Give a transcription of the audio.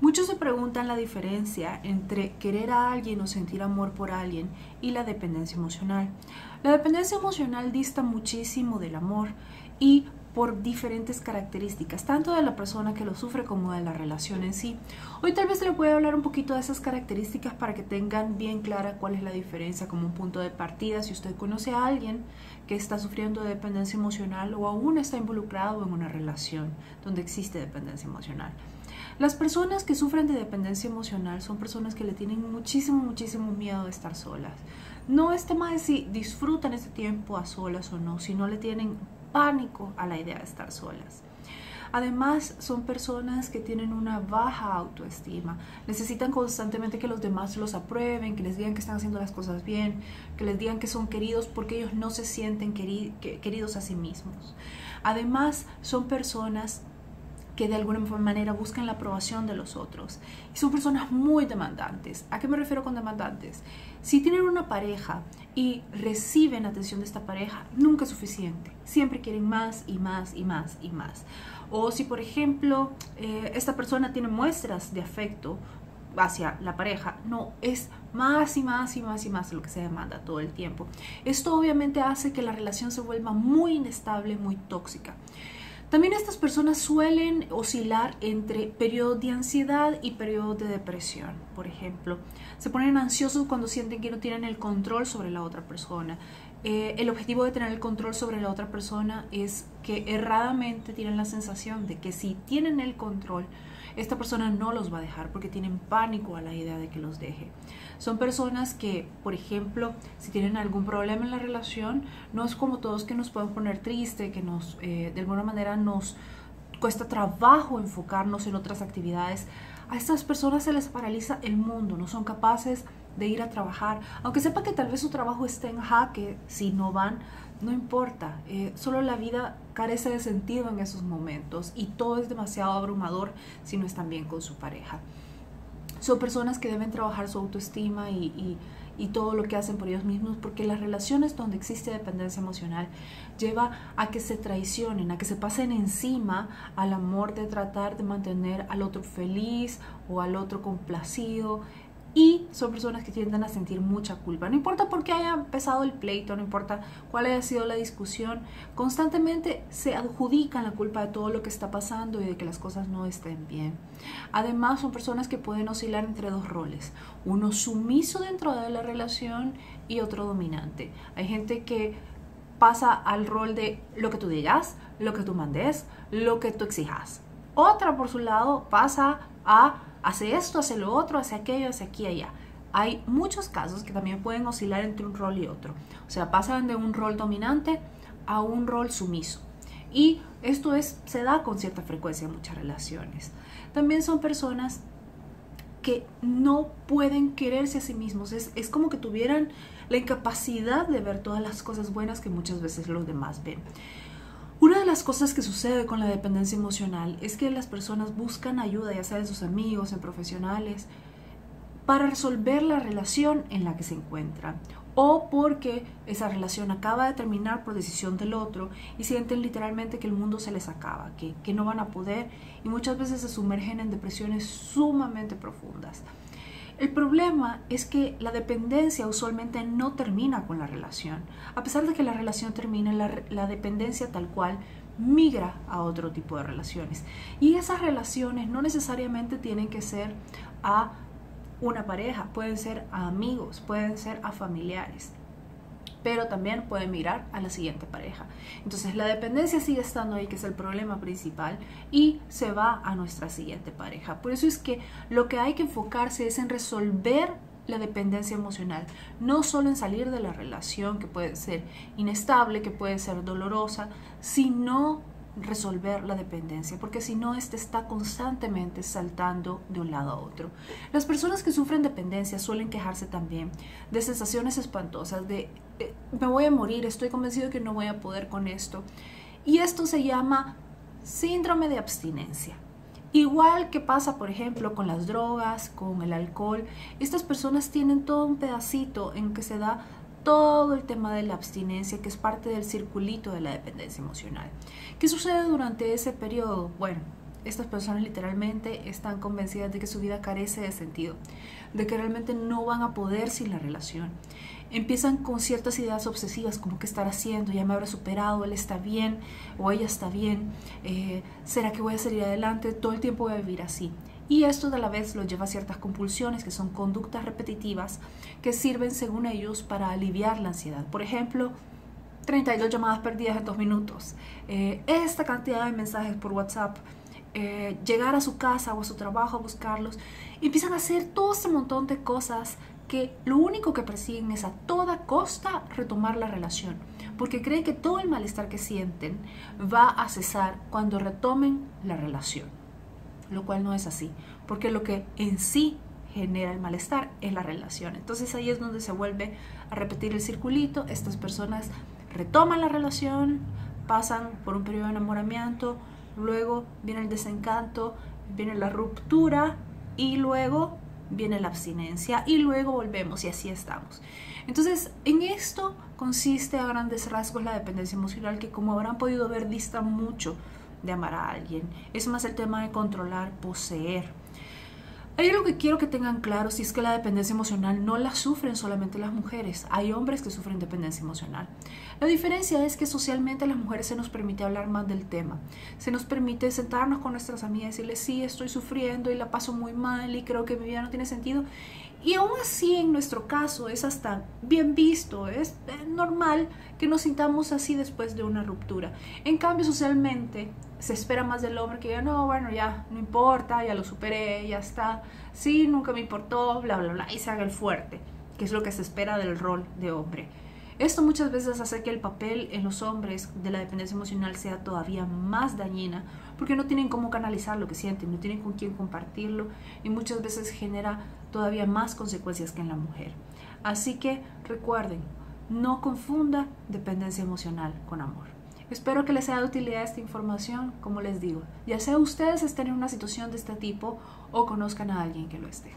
Muchos se preguntan la diferencia entre querer a alguien o sentir amor por alguien y la dependencia emocional. La dependencia emocional dista muchísimo del amor y por diferentes características, tanto de la persona que lo sufre como de la relación en sí. Hoy tal vez les voy a hablar un poquito de esas características para que tengan bien clara cuál es la diferencia como un punto de partida si usted conoce a alguien que está sufriendo de dependencia emocional o aún está involucrado en una relación donde existe dependencia emocional. Las personas que sufren de dependencia emocional son personas que le tienen muchísimo, muchísimo miedo de estar solas. No es tema de si disfrutan ese tiempo a solas o no, sino le tienen pánico a la idea de estar solas. Además, son personas que tienen una baja autoestima. Necesitan constantemente que los demás los aprueben, que les digan que están haciendo las cosas bien, que les digan que son queridos porque ellos no se sienten queridos a sí mismos. Además, son personas que de alguna manera buscan la aprobación de los otros. Y son personas muy demandantes. ¿A qué me refiero con demandantes? Si tienen una pareja y reciben atención de esta pareja, nunca es suficiente. Siempre quieren más y más y más y más. O si, por ejemplo, eh, esta persona tiene muestras de afecto hacia la pareja, no, es más y más y más y más lo que se demanda todo el tiempo. Esto obviamente hace que la relación se vuelva muy inestable, muy tóxica. También estas personas suelen oscilar entre periodos de ansiedad y periodos de depresión, por ejemplo. Se ponen ansiosos cuando sienten que no tienen el control sobre la otra persona. Eh, el objetivo de tener el control sobre la otra persona es que erradamente tienen la sensación de que si tienen el control, esta persona no los va a dejar porque tienen pánico a la idea de que los deje. Son personas que, por ejemplo, si tienen algún problema en la relación, no es como todos que nos podemos poner triste, que nos, eh, de alguna manera nos cuesta trabajo enfocarnos en otras actividades. A estas personas se les paraliza el mundo, no son capaces de ir a trabajar, aunque sepa que tal vez su trabajo esté en jaque, si no van, no importa, eh, solo la vida carece de sentido en esos momentos y todo es demasiado abrumador si no están bien con su pareja. Son personas que deben trabajar su autoestima y, y todo lo que hacen por ellos mismos, porque las relaciones donde existe dependencia emocional lleva a que se traicionen, a que se pasen encima al amor de tratar de mantener al otro feliz o al otro complacido y son personas que tienden a sentir mucha culpa. No importa por qué haya empezado el pleito, no importa cuál haya sido la discusión, constantemente se adjudican la culpa de todo lo que está pasando y de que las cosas no estén bien. Además, son personas que pueden oscilar entre dos roles, uno sumiso dentro de la relación y otro dominante. Hay gente que pasa al rol de lo que tú digas, lo que tú mandes, lo que tú exijas. Otra, por su lado, pasa a hace esto, hace lo otro, hace aquello, hace aquí y allá. Hay muchos casos que también pueden oscilar entre un rol y otro. O sea, pasan de un rol dominante a un rol sumiso. Y esto es, se da con cierta frecuencia en muchas relaciones. También son personas que no pueden quererse a sí mismos. Es, es como que tuvieran la incapacidad de ver todas las cosas buenas que muchas veces los demás ven. Una de las cosas que sucede con la dependencia emocional es que las personas buscan ayuda, ya sea de sus amigos, en profesionales, para resolver la relación en la que se encuentran o porque esa relación acaba de terminar por decisión del otro y sienten literalmente que el mundo se les acaba, que, que no van a poder y muchas veces se sumergen en depresiones sumamente profundas. El problema es que la dependencia usualmente no termina con la relación. A pesar de que la relación termine, la, dependencia tal cual migra a otro tipo de relaciones. Y esas relaciones no necesariamente tienen que ser a una pareja, pueden ser a amigos, pueden ser a familiares pero también puede mirar a la siguiente pareja. Entonces la dependencia sigue estando ahí, que es el problema principal, y se va a nuestra siguiente pareja. Por eso es que lo que hay que enfocarse es en resolver la dependencia emocional, no solo en salir de la relación que puede ser inestable, que puede ser dolorosa, sino resolver la dependencia, porque si no, este está constantemente saltando de un lado a otro. Las personas que sufren dependencia suelen quejarse también de sensaciones espantosas, de eh, me voy a morir, estoy convencido que no voy a poder con esto. Y esto se llama síndrome de abstinencia. Igual que pasa, por ejemplo, con las drogas, con el alcohol, estas personas tienen todo un pedacito en que se da todo el tema de la abstinencia, que es parte del circulito de la dependencia emocional. ¿Qué sucede durante ese periodo? Bueno, estas personas literalmente están convencidas de que su vida carece de sentido, de que realmente no van a poder sin la relación. Empiezan con ciertas ideas obsesivas, como que estar haciendo, ya me habrá superado, él está bien o ella está bien, eh, ¿será que voy a salir adelante? Todo el tiempo voy a vivir así. Y esto de la vez lo lleva a ciertas compulsiones, que son conductas repetitivas, que sirven según ellos para aliviar la ansiedad. Por ejemplo, 32 llamadas perdidas en dos minutos, eh, esta cantidad de mensajes por WhatsApp, eh, llegar a su casa o a su trabajo a buscarlos, y empiezan a hacer todo este montón de cosas que lo único que persiguen es a toda costa retomar la relación, porque creen que todo el malestar que sienten va a cesar cuando retomen la relación lo cual no es así, porque lo que en sí genera el malestar es la relación. Entonces ahí es donde se vuelve a repetir el circulito, estas personas retoman la relación, pasan por un periodo de enamoramiento, luego viene el desencanto, viene la ruptura y luego viene la abstinencia y luego volvemos y así estamos. Entonces, en esto consiste a grandes rasgos la dependencia emocional que como habrán podido ver dista mucho de amar a alguien. Es más el tema de controlar, poseer. Hay algo que quiero que tengan claro, si es que la dependencia emocional no la sufren solamente las mujeres, hay hombres que sufren dependencia emocional. La diferencia es que socialmente a las mujeres se nos permite hablar más del tema, se nos permite sentarnos con nuestras amigas y decirles, sí, estoy sufriendo y la paso muy mal y creo que mi vida no tiene sentido. Y aún así, en nuestro caso, es hasta bien visto, es normal que nos sintamos así después de una ruptura. En cambio, socialmente, se espera más del hombre que diga, no, bueno, ya, no importa, ya lo superé, ya está, sí, nunca me importó, bla, bla, bla, y se haga el fuerte, que es lo que se espera del rol de hombre. Esto muchas veces hace que el papel en los hombres de la dependencia emocional sea todavía más dañina, porque no tienen cómo canalizar lo que sienten, no tienen con quién compartirlo, y muchas veces genera todavía más consecuencias que en la mujer. Así que recuerden, no confunda dependencia emocional con amor. Espero que les sea de utilidad esta información, como les digo, ya sea ustedes estén en una situación de este tipo o conozcan a alguien que lo esté.